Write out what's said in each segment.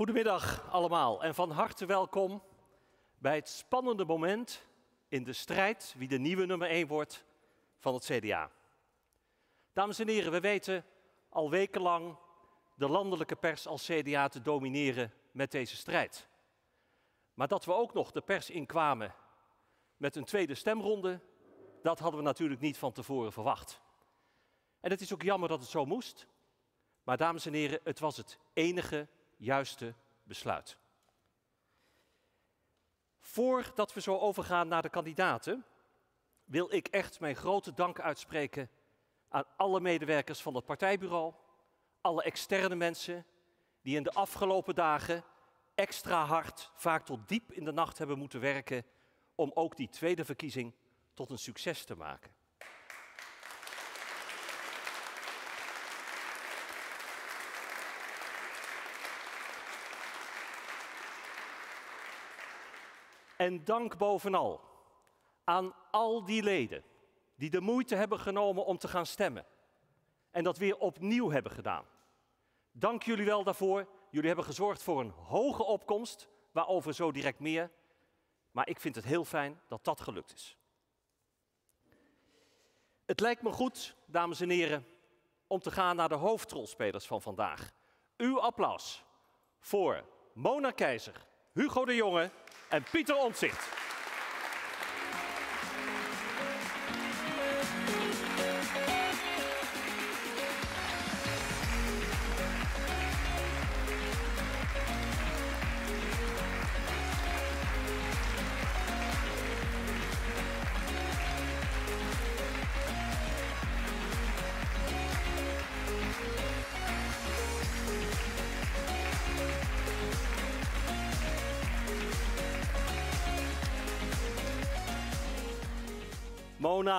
Goedemiddag allemaal en van harte welkom bij het spannende moment in de strijd wie de nieuwe nummer 1 wordt van het CDA. Dames en heren, we weten al wekenlang de landelijke pers als CDA te domineren met deze strijd. Maar dat we ook nog de pers inkwamen met een tweede stemronde, dat hadden we natuurlijk niet van tevoren verwacht. En het is ook jammer dat het zo moest. Maar dames en heren, het was het enige juiste besluit. Voordat we zo overgaan naar de kandidaten, wil ik echt mijn grote dank uitspreken aan alle medewerkers van het partijbureau, alle externe mensen die in de afgelopen dagen extra hard, vaak tot diep in de nacht hebben moeten werken om ook die tweede verkiezing tot een succes te maken. En dank bovenal aan al die leden die de moeite hebben genomen om te gaan stemmen. En dat weer opnieuw hebben gedaan. Dank jullie wel daarvoor. Jullie hebben gezorgd voor een hoge opkomst, waarover zo direct meer. Maar ik vind het heel fijn dat dat gelukt is. Het lijkt me goed, dames en heren, om te gaan naar de hoofdrolspelers van vandaag. Uw applaus voor Mona Keizer, Hugo de Jonge en Pieter Omtzigt.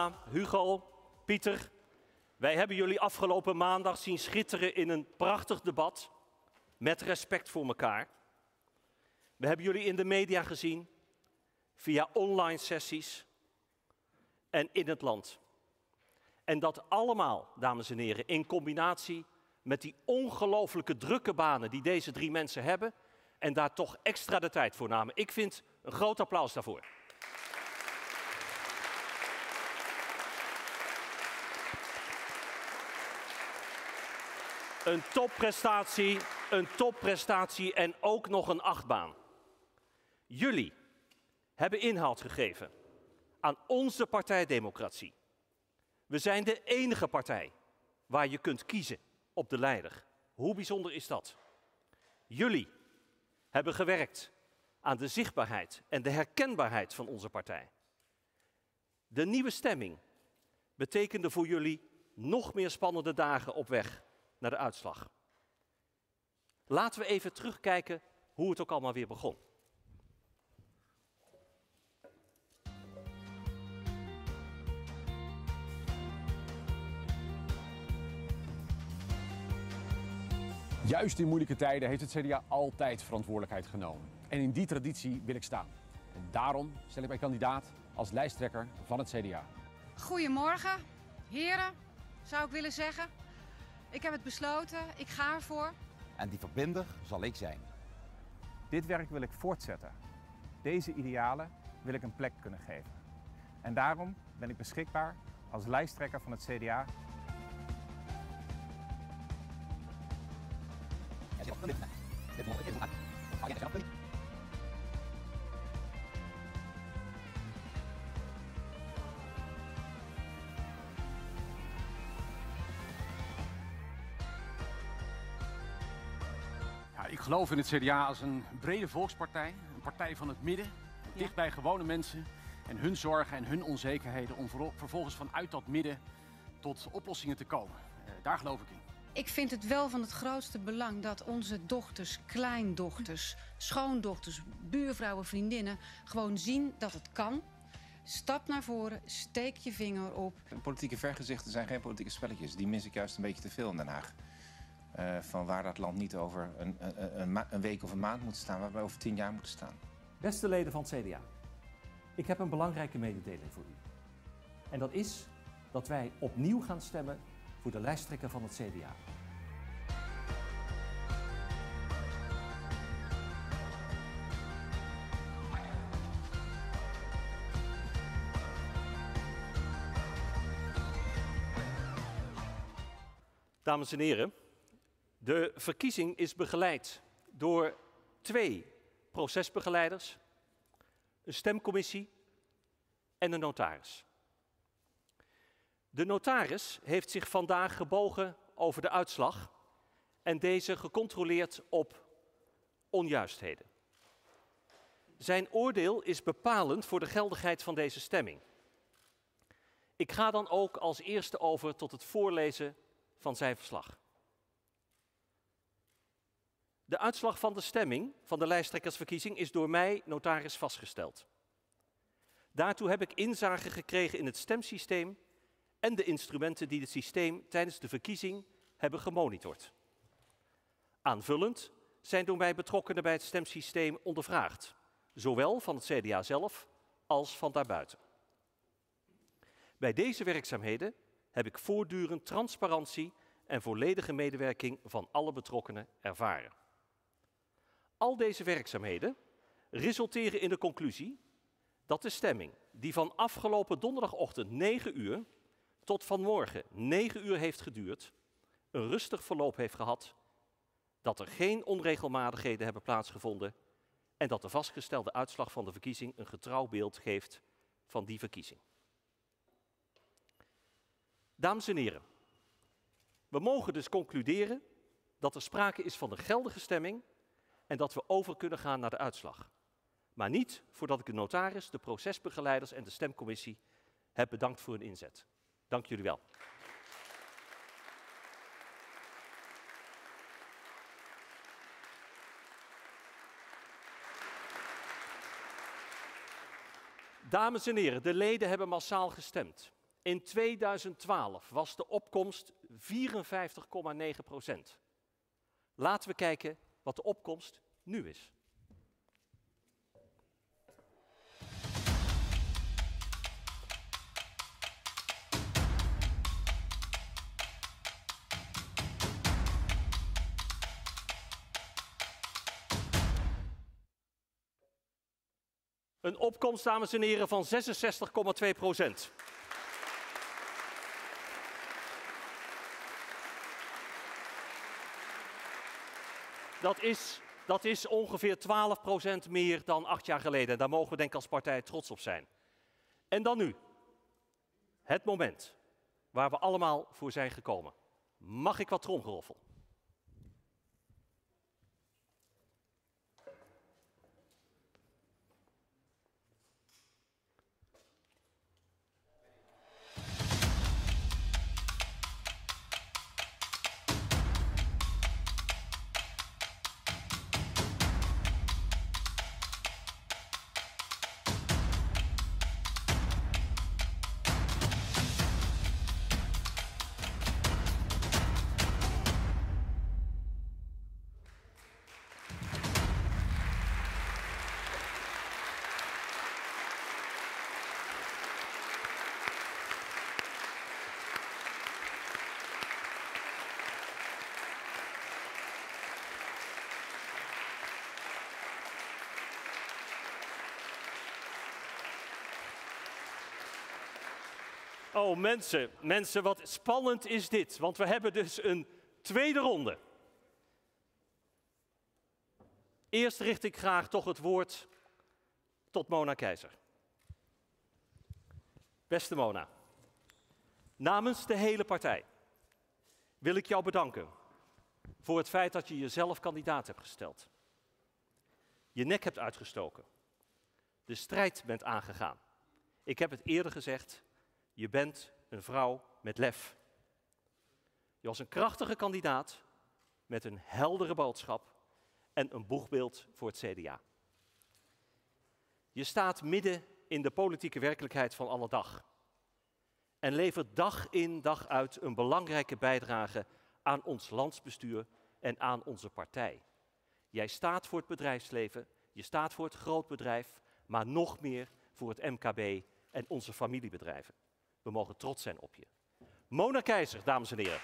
Hugo, Pieter, wij hebben jullie afgelopen maandag zien schitteren in een prachtig debat met respect voor elkaar. We hebben jullie in de media gezien, via online sessies en in het land. En dat allemaal, dames en heren, in combinatie met die ongelooflijke drukke banen die deze drie mensen hebben en daar toch extra de tijd voor namen. Ik vind een groot applaus daarvoor. Een topprestatie, een topprestatie en ook nog een achtbaan. Jullie hebben inhoud gegeven aan onze partijdemocratie. We zijn de enige partij waar je kunt kiezen op de leider. Hoe bijzonder is dat? Jullie hebben gewerkt aan de zichtbaarheid en de herkenbaarheid van onze partij. De nieuwe stemming betekende voor jullie nog meer spannende dagen op weg naar de uitslag. Laten we even terugkijken hoe het ook allemaal weer begon. Juist in moeilijke tijden heeft het CDA altijd verantwoordelijkheid genomen. En in die traditie wil ik staan. En daarom stel ik mij kandidaat als lijsttrekker van het CDA. Goedemorgen, heren, zou ik willen zeggen. Ik heb het besloten, ik ga ervoor. En die verbinder zal ik zijn. Dit werk wil ik voortzetten. Deze idealen wil ik een plek kunnen geven. En daarom ben ik beschikbaar als lijsttrekker van het CDA. Ja, ik geloof in het CDA als een brede volkspartij, een partij van het midden, dicht bij gewone mensen en hun zorgen en hun onzekerheden om vervolgens vanuit dat midden tot oplossingen te komen. Eh, daar geloof ik in. Ik vind het wel van het grootste belang dat onze dochters, kleindochters, schoondochters, buurvrouwen, vriendinnen gewoon zien dat het kan. Stap naar voren, steek je vinger op. Politieke vergezichten zijn geen politieke spelletjes. Die mis ik juist een beetje te veel in Den Haag. Uh, van waar dat land niet over een, een, een, week of een maand moet staan, waar we over tien jaar moeten staan. Beste leden van het CDA, ik heb een belangrijke mededeling voor u. En dat is dat wij opnieuw gaan stemmen voor de lijsttrekker van het CDA. Dames en heren, de verkiezing is begeleid door twee procesbegeleiders, een stemcommissie en een notaris. De notaris heeft zich vandaag gebogen over de uitslag en deze gecontroleerd op onjuistheden. Zijn oordeel is bepalend voor de geldigheid van deze stemming. Ik ga dan ook als eerste over tot het voorlezen van zijn verslag. De uitslag van de stemming van de lijsttrekkersverkiezing is door mij, notaris, vastgesteld. Daartoe heb ik inzage gekregen in het stemsysteem en de instrumenten die het systeem tijdens de verkiezing hebben gemonitord. Aanvullend zijn door mij betrokkenen bij het stemsysteem ondervraagd, zowel van het CDA zelf als van daarbuiten. Bij deze werkzaamheden heb ik voortdurend transparantie en volledige medewerking van alle betrokkenen ervaren. Al deze werkzaamheden resulteren in de conclusie dat de stemming, die van afgelopen donderdagochtend 9 uur tot vanmorgen 9 uur heeft geduurd, een rustig verloop heeft gehad, dat er geen onregelmatigheden hebben plaatsgevonden en dat de vastgestelde uitslag van de verkiezing een getrouw beeld geeft van die verkiezing. Dames en heren, we mogen dus concluderen dat er sprake is van een geldige stemming en dat we over kunnen gaan naar de uitslag. Maar niet voordat ik de notaris, de procesbegeleiders en de stemcommissie heb bedankt voor hun inzet. Dank jullie wel. Dames en heren, de leden hebben massaal gestemd. In 2012 was de opkomst 54,9 procent. Laten we kijken wat de opkomst nu is. Een opkomst, dames en heren, van 66,2 procent. Dat is, dat is ongeveer 12% meer dan acht jaar geleden. Daar mogen we denk ik als partij trots op zijn. En dan nu. Het moment waar we allemaal voor zijn gekomen. Mag ik wat tromgeroffel? Oh mensen, mensen, wat spannend is dit. Want we hebben dus een tweede ronde. Eerst richt ik graag toch het woord tot Mona Keizer. Beste Mona, namens de hele partij wil ik jou bedanken voor het feit dat je jezelf kandidaat hebt gesteld. Je nek hebt uitgestoken. De strijd bent aangegaan. Ik heb het eerder gezegd, je bent een vrouw met lef. Je was een krachtige kandidaat met een heldere boodschap en een boegbeeld voor het CDA. Je staat midden in de politieke werkelijkheid van alle dag. En levert dag in dag uit een belangrijke bijdrage aan ons landsbestuur en aan onze partij. Jij staat voor het bedrijfsleven, je staat voor het grootbedrijf, maar nog meer voor het MKB en onze familiebedrijven. We mogen trots zijn op je. Mona Keizer, dames en heren.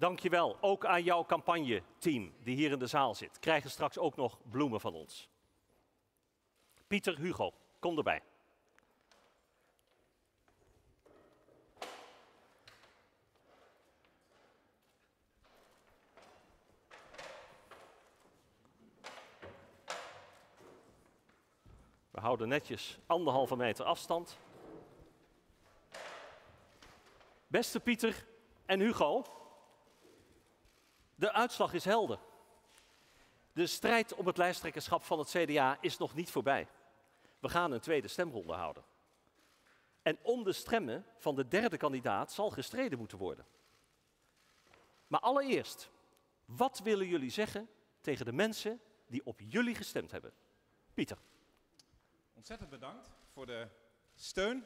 Dankjewel, ook aan jouw campagneteam die hier in de zaal zit. Krijgen straks ook nog bloemen van ons. Pieter Hugo, kom erbij. We houden netjes anderhalve meter afstand. Beste Pieter en Hugo, de uitslag is helder. De strijd om het lijsttrekkerschap van het CDA is nog niet voorbij. We gaan een tweede stemronde houden. En om de stemmen van de derde kandidaat zal gestreden moeten worden. Maar allereerst, wat willen jullie zeggen tegen de mensen die op jullie gestemd hebben? Pieter. Ontzettend bedankt voor de steun.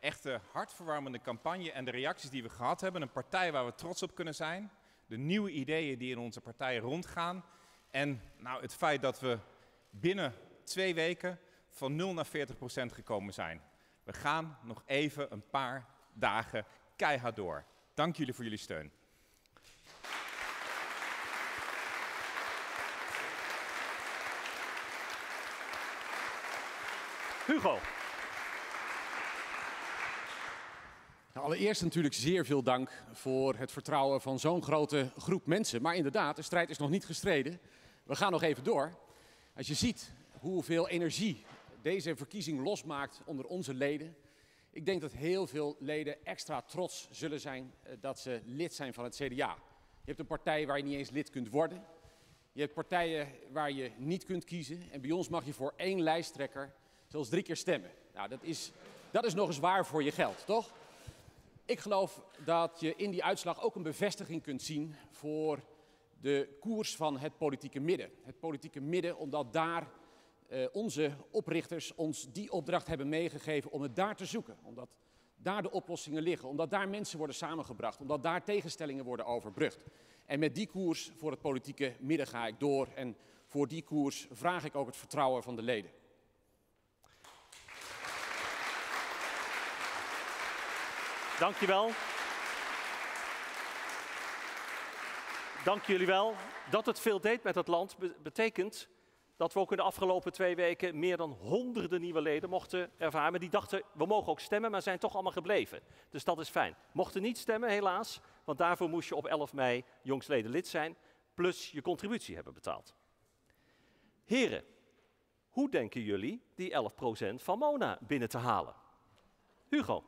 Echte hartverwarmende campagne en de reacties die we gehad hebben. Een partij waar we trots op kunnen zijn de nieuwe ideeën die in onze partij rondgaan. En nou, het feit dat we binnen twee weken van 0 naar 40 procent gekomen zijn. We gaan nog even een paar dagen keihard door. Dank jullie voor jullie steun. Hugo. Allereerst natuurlijk zeer veel dank voor het vertrouwen van zo'n grote groep mensen. Maar inderdaad, de strijd is nog niet gestreden. We gaan nog even door. Als je ziet hoeveel energie deze verkiezing losmaakt onder onze leden. Ik denk dat heel veel leden extra trots zullen zijn eh, dat ze lid zijn van het CDA. Je hebt een partij waar je niet eens lid kunt worden. Je hebt partijen waar je niet kunt kiezen. En bij ons mag je voor één lijsttrekker zelfs drie keer stemmen. Nou, dat is, dat is nog eens waar voor je geld, toch? Ik geloof dat je in die uitslag ook een bevestiging kunt zien voor de koers van het politieke midden. Het politieke midden, omdat daar uh, onze oprichters ons die opdracht hebben meegegeven om het daar te zoeken. Omdat daar de oplossingen liggen, omdat daar mensen worden samengebracht, omdat daar tegenstellingen worden overbrugd. En met die koers voor het politieke midden ga ik door en voor die koers vraag ik ook het vertrouwen van de leden. Dankjewel. Dank jullie wel. Dat het veel deed met het land betekent dat we ook in de afgelopen twee weken meer dan honderden nieuwe leden mochten ervaren. Die dachten, we mogen ook stemmen, maar zijn toch allemaal gebleven. Dus dat is fijn. Mochten niet stemmen, helaas, want daarvoor moest je op 11 mei jongsleden lid zijn, plus je contributie hebben betaald. Heren, hoe denken jullie die 11% van Mona binnen te halen? Hugo.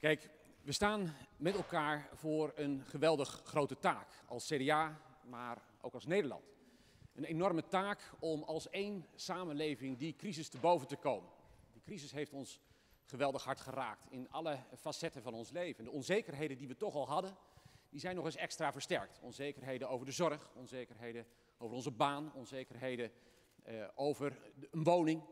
Kijk, we staan met elkaar voor een geweldig grote taak. Als CDA, maar ook als Nederland. Een enorme taak om als één samenleving die crisis te boven te komen. Die crisis heeft ons geweldig hard geraakt in alle facetten van ons leven. De onzekerheden die we toch al hadden, die zijn nog eens extra versterkt. Onzekerheden over de zorg, onzekerheden over onze baan, onzekerheden uh, over een woning.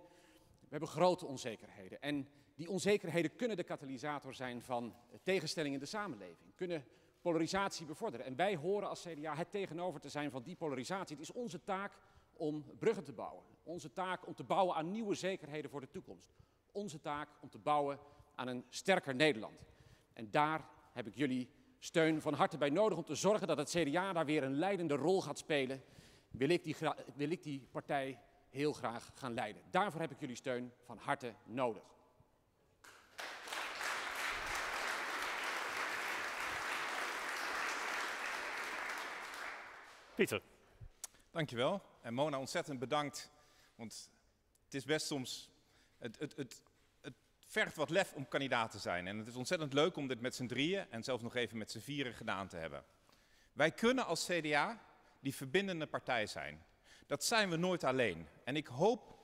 We hebben grote onzekerheden. En die onzekerheden kunnen de katalysator zijn van tegenstellingen in de samenleving, kunnen polarisatie bevorderen. En wij horen als CDA het tegenover te zijn van die polarisatie. Het is onze taak om bruggen te bouwen. Onze taak om te bouwen aan nieuwe zekerheden voor de toekomst. Onze taak om te bouwen aan een sterker Nederland. En daar heb ik jullie steun van harte bij nodig om te zorgen dat het CDA daar weer een leidende rol gaat spelen. Wil ik die, wil ik die partij heel graag gaan leiden. Daarvoor heb ik jullie steun van harte nodig. Pieter. Dankjewel. En Mona, ontzettend bedankt. Want het is best soms. Het, het, het, het vergt wat lef om kandidaat te zijn. En het is ontzettend leuk om dit met z'n drieën en zelfs nog even met z'n vieren gedaan te hebben. Wij kunnen als CDA die verbindende partij zijn. Dat zijn we nooit alleen. En ik hoop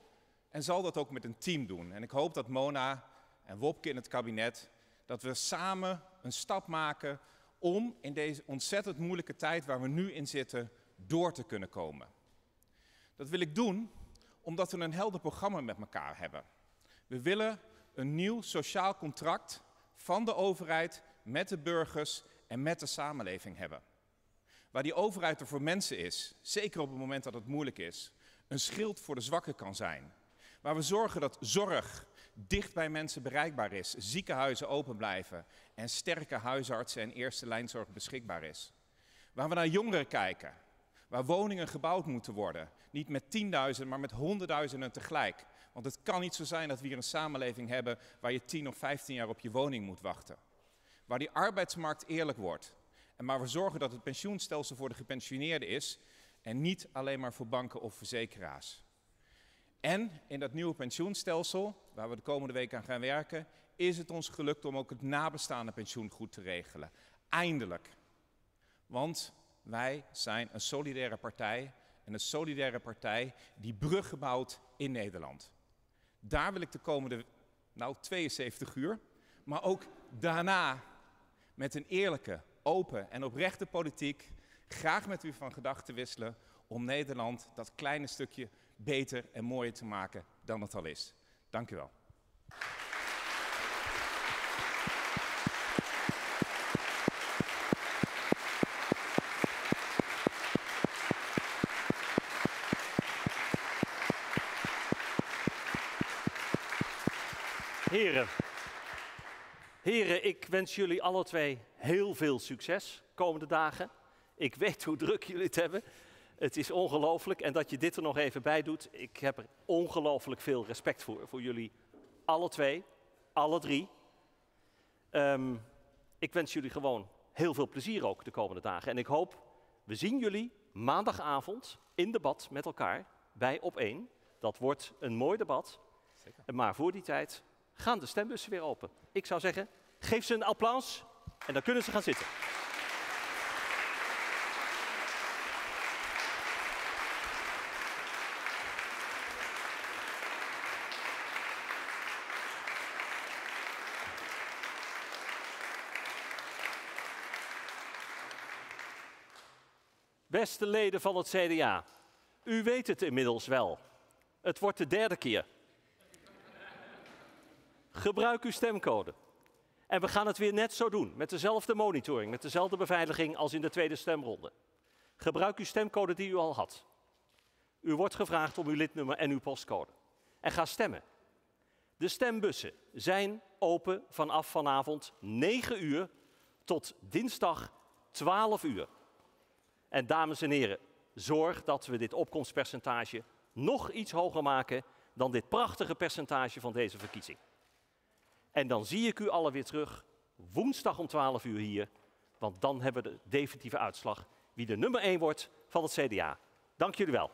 en zal dat ook met een team doen. En ik hoop dat Mona en Wopke in het kabinet, dat we samen een stap maken om in deze ontzettend moeilijke tijd waar we nu in zitten, door te kunnen komen. Dat wil ik doen omdat we een helder programma met elkaar hebben. We willen een nieuw sociaal contract van de overheid met de burgers en met de samenleving hebben. Waar die overheid er voor mensen is, zeker op het moment dat het moeilijk is, een schild voor de zwakken kan zijn. Waar we zorgen dat zorg dicht bij mensen bereikbaar is, ziekenhuizen open blijven en sterke huisartsen en eerste lijnzorg beschikbaar is. Waar we naar jongeren kijken, waar woningen gebouwd moeten worden, niet met tienduizenden, maar met honderdduizenden tegelijk. Want het kan niet zo zijn dat we hier een samenleving hebben waar je 10 of 15 jaar op je woning moet wachten. Waar die arbeidsmarkt eerlijk wordt. En waar we zorgen dat het pensioenstelsel voor de gepensioneerden is en niet alleen maar voor banken of verzekeraars. En in dat nieuwe pensioenstelsel, waar we de komende week aan gaan werken, is het ons gelukt om ook het nabestaande pensioen goed te regelen. Eindelijk. Want wij zijn een solidaire partij en een solidaire partij die bruggen bouwt in Nederland. Daar wil ik de komende, nou 72 uur, maar ook daarna met een eerlijke, open en oprechte politiek graag met u van gedachten wisselen om Nederland dat kleine stukje beter en mooier te maken dan het al is. Dank u wel. Heren, heren, ik wens jullie alle twee heel veel succes komende dagen. Ik weet hoe druk jullie het hebben. Het is ongelooflijk. En dat je dit er nog even bij doet. Ik heb er ongelooflijk veel respect voor. Voor jullie alle twee, alle drie. Um, ik wens jullie gewoon heel veel plezier ook de komende dagen. En ik hoop, we zien jullie maandagavond in debat met elkaar bij Op 1. Dat wordt een mooi debat. Zeker. Maar voor die tijd gaan de stembussen weer open. Ik zou zeggen, geef ze een applaus en dan kunnen ze gaan zitten. Beste leden van het CDA, u weet het inmiddels wel. Het wordt de derde keer. Gebruik uw stemcode. En we gaan het weer net zo doen, met dezelfde monitoring, met dezelfde beveiliging als in de tweede stemronde. Gebruik uw stemcode die u al had. U wordt gevraagd om uw lidnummer en uw postcode. En ga stemmen. De stembussen zijn open vanaf vanavond 9 uur tot dinsdag 12 uur. En dames en heren, zorg dat we dit opkomstpercentage nog iets hoger maken dan dit prachtige percentage van deze verkiezing. En dan zie ik u allen weer terug woensdag om 12 uur hier, want dan hebben we de definitieve uitslag wie de nummer 1 wordt van het CDA. Dank jullie wel.